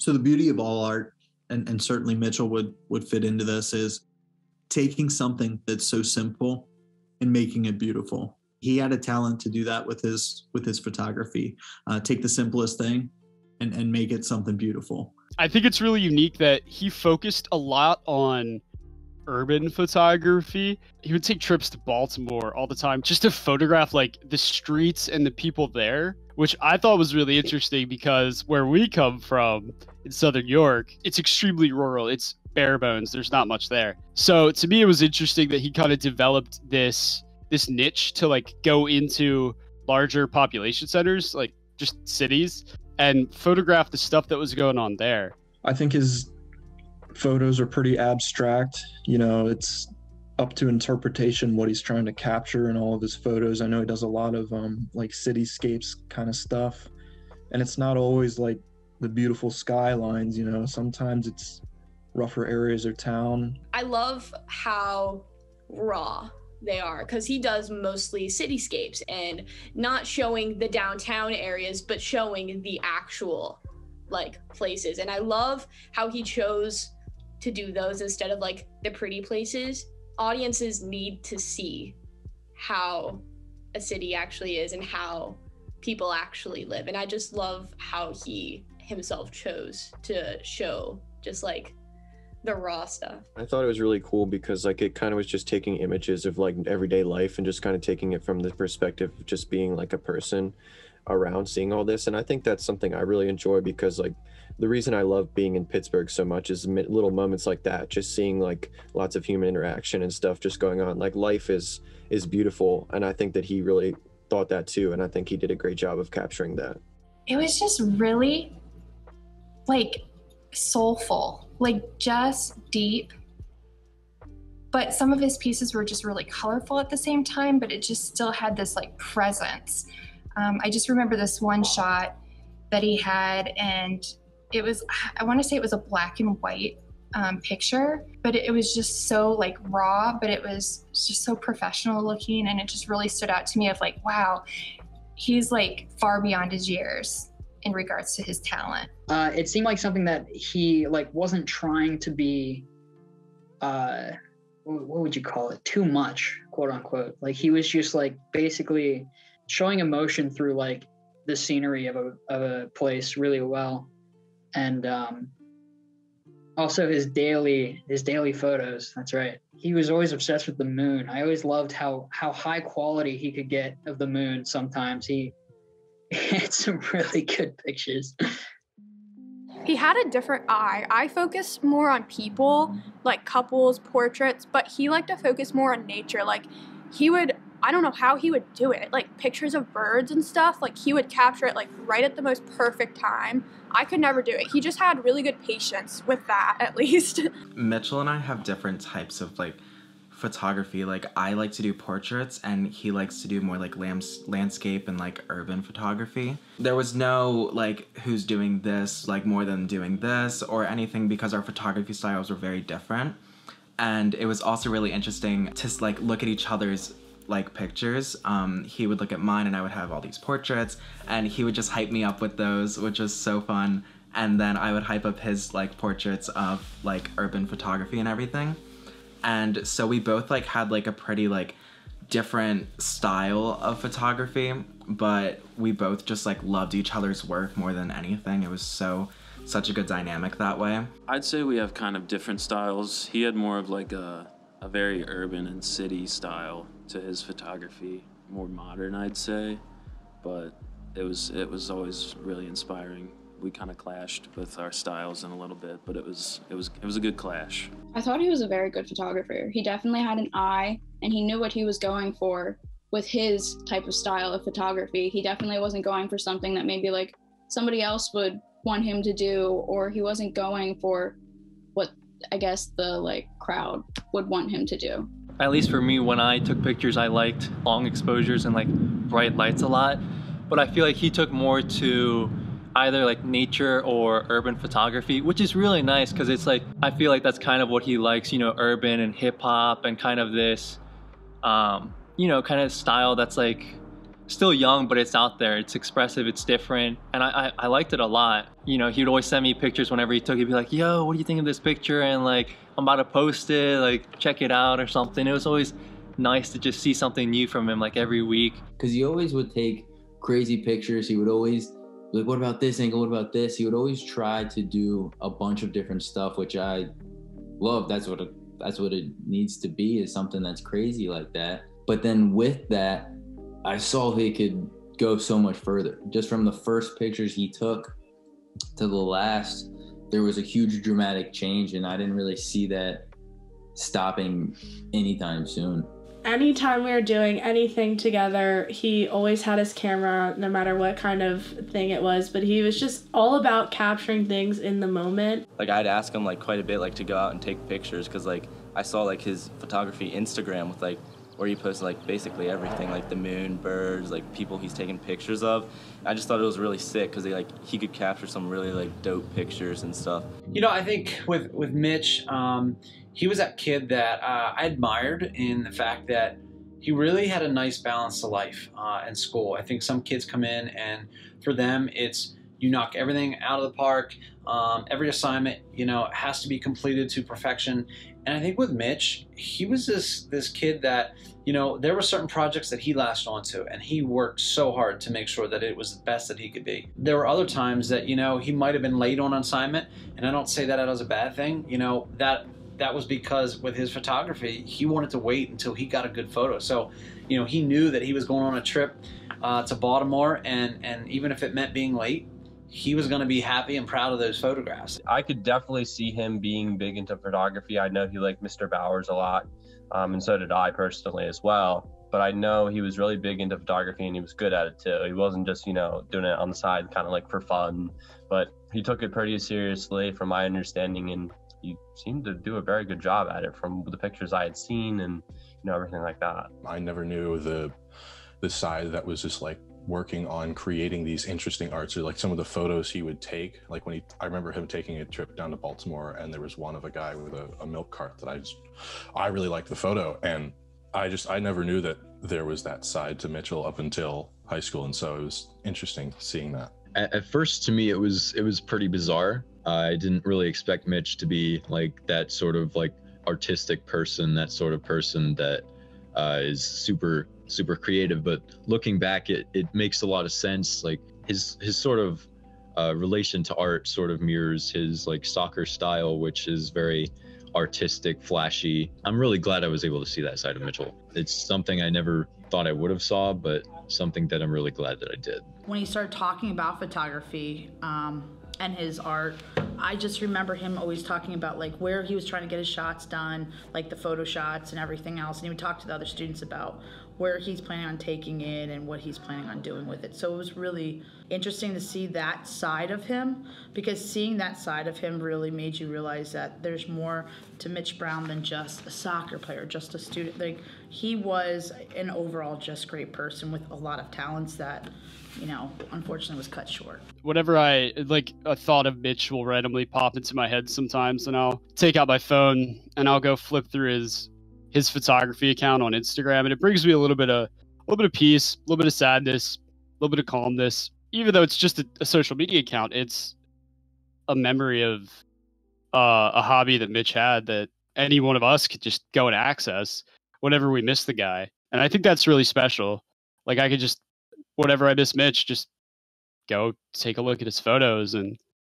So the beauty of all art, and, and certainly Mitchell would would fit into this, is taking something that's so simple and making it beautiful. He had a talent to do that with his with his photography. Uh, take the simplest thing and and make it something beautiful. I think it's really unique that he focused a lot on urban photography. He would take trips to Baltimore all the time just to photograph like the streets and the people there, which I thought was really interesting because where we come from in southern York, it's extremely rural. It's bare bones. There's not much there. So to me it was interesting that he kind of developed this this niche to like go into larger population centers, like just cities and photograph the stuff that was going on there. I think his photos are pretty abstract. You know, it's up to interpretation what he's trying to capture in all of his photos. I know he does a lot of um, like cityscapes kind of stuff, and it's not always like the beautiful skylines. You know, sometimes it's rougher areas of town. I love how raw they are because he does mostly cityscapes and not showing the downtown areas, but showing the actual like places. And I love how he chose to do those instead of like the pretty places. Audiences need to see how a city actually is and how people actually live. And I just love how he himself chose to show just like the raw stuff. I thought it was really cool because like it kind of was just taking images of like everyday life and just kind of taking it from the perspective of just being like a person around seeing all this and I think that's something I really enjoy because like the reason I love being in Pittsburgh so much is little moments like that, just seeing like lots of human interaction and stuff just going on. Like life is is beautiful, and I think that he really thought that too, and I think he did a great job of capturing that. It was just really like soulful, like just deep. But some of his pieces were just really colorful at the same time, but it just still had this like presence. Um, I just remember this one shot that he had, and it was i want to say it was a black and white um, picture but it, was just so like raw but it was just so professional looking and it just really stood out to me of like wow he's like far beyond his years in regards to his talent. Uh, it seemed like something that he like wasn't trying to be uh what would you call it? Too much quote unquote. Like he was just like basically showing emotion through like the scenery of a, of a place really well and um, also his daily his daily photos. That's right. He was always obsessed with the moon. I always loved how how high quality he could get of the moon. Sometimes he, he had some really good pictures. He had a different eye. I focused more on people, like couples, portraits, but he liked to focus more on nature. Like he would I don't know how he would do it. Like pictures of birds and stuff, like he would capture it like right at the most perfect time. I could never do it. He just had really good patience with that at least. Mitchell and I have different types of like photography. Like I like to do portraits and he likes to do more like landscape and like urban photography. There was no like who's doing this like more than doing this or anything because our photography styles were very different. And it was also really interesting to like look at each other's like pictures. Um, he would look at mine and I would have all these portraits and he would just hype me up with those, which was so fun. And then I would hype up his like portraits of like urban photography and everything. And so we both like had like a pretty like different style of photography, but we both just like loved each other's work more than anything. It was so such a good dynamic that way. I'd say we have kind of different styles. He had more of like a a very urban and city style to his photography, more modern, I'd say, but it was it was always really inspiring. We kind of clashed with our styles in a little bit, but it was it was it was a good clash. I thought he was a very good photographer. He definitely had an eye, and he knew what he was going for with his type of style of photography. He definitely wasn't going for something that maybe like somebody else would want him to do, or he wasn't going for what I guess the like crowd would want him to do at least for me, when I took pictures, I liked long exposures and like bright lights a lot. But I feel like he took more to either like nature or urban photography, which is really nice because it's like I feel like that's kind of what he likes, you know, urban and hip hop and kind of this, um, you know, kind of style that's like still young, but it's out there. It's expressive. It's different, and I, I, I liked it a lot. You know, he would always send me pictures whenever he took. He'd be like, "Yo, what do you think of this picture?" And like, I'm about to post it. Like, check it out or something. It was always nice to just see something new from him like every week. Because he always would take crazy pictures. He would always like, what about this angle? What about this? He would always try to do a bunch of different stuff, which I love. That's what that's what it needs to be is something that's crazy like that. But then with that, I saw he could go so much further. Just from the first pictures he took to the last, there was a huge dramatic change, and I didn't really see that stopping anytime soon anytime we were doing anything together, he always had his camera, no matter what kind of thing it was. But he was just all about capturing things in the moment. Like I'd ask him like quite a bit, like to go out and take pictures, because like I saw like his photography Instagram with like where he posts like basically everything, like the moon, birds, like people he's taking pictures of. I just thought it was really sick because he like he could capture some really like dope pictures and stuff. You know, I think with with Mitch. Um, he was that kid that uh, I admired in the fact that he really had a nice balance to life uh, and school. I think some kids come in and for them it's you knock everything out of the park. Um, every assignment, you know, has to be completed to perfection. And I think with Mitch, he was this this kid that, you know, there were certain projects that he latched onto, and he worked so hard to make sure that it was the best that he could be. There were other times that, you know, he might have been late on assignment, and I don't say that as a bad thing. You know, that that was because with his photography, he wanted to wait until he got a good photo. So, you know, he knew that he was going on a trip uh, to Baltimore, and and even if it meant being late, he was going to be happy and proud of those photographs. I could definitely see him being big into photography. I know he liked Mr. Bowers a lot, um, and so did I personally as well. But I know he was really big into photography and he was good at it too. He wasn't just, you know, doing it on the side kind of like for fun, but he took it pretty seriously from my understanding and he seemed to do a very good job at it from the pictures I had seen and you know everything like that. I never knew the the side that was just like working on creating these interesting arts or like some of the photos he would take. Like when he i remember him taking a trip down to baltimore and there was one of a guy with a, a milk cart that i just i really liked the photo and i just i never knew that there was that side to mitchell up until high school and so it was interesting seeing that. At, at first to me it was it was pretty bizarre. I didn't really expect Mitch to be like that sort of like artistic person, that sort of person that uh, is super super creative. But looking back, it it makes a lot of sense. Like his his sort of uh, relation to art sort of mirrors his like soccer style, which is very artistic, flashy. I'm really glad I was able to see that side of Mitchell. It's something I never thought I would have saw, but something that I'm really glad that I did. When he started talking about photography, um, and his art. I just remember him always talking about like where he was trying to get his shots done, like the photo shots and everything else. And he would talk to the other students about where he's planning on taking it and what he's planning on doing with it. So it was really interesting to see that side of him because seeing that side of him really made you realize that there's more to Mitch Brown than just a soccer player, just a student. Like he was an overall just great person with a lot of talents that you know, unfortunately was cut short. Whenever I like a thought of Mitch will randomly pop into my head sometimes, and I'll take out my phone and I'll go flip through his his photography account on Instagram, and it brings me a little bit of a little bit of peace, a little bit of sadness, a little bit of calmness. Even though it's just a, a social media account, it's a memory of uh, a hobby that Mitch had that any one of us could just go and access whenever we miss the guy. And I think that's really special. Like I could just whatever I miss Mitch, just go take a look at his photos and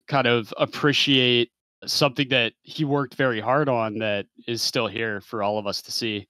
kind of appreciate something that he worked very hard on that is still here for all of us to see.